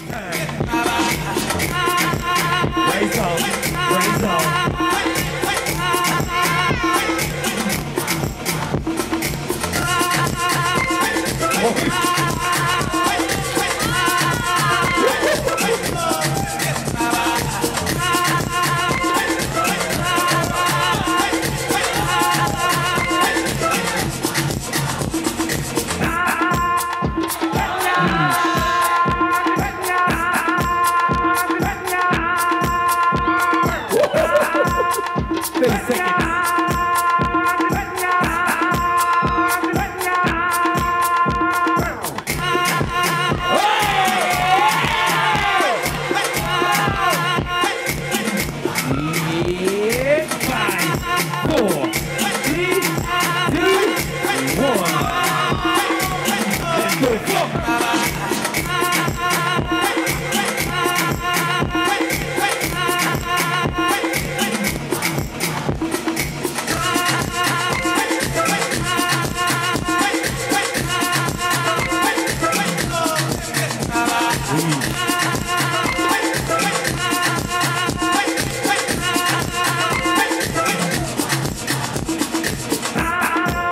Raise up, raise up. Oh. 30 second.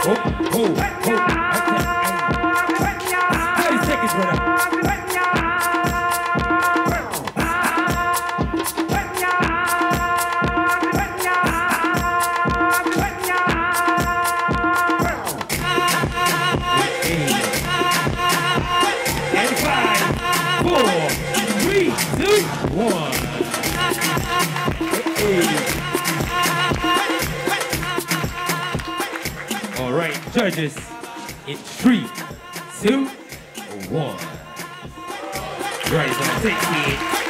Four, three, two, one. All right, judges, in three, two, one. Right, so take it.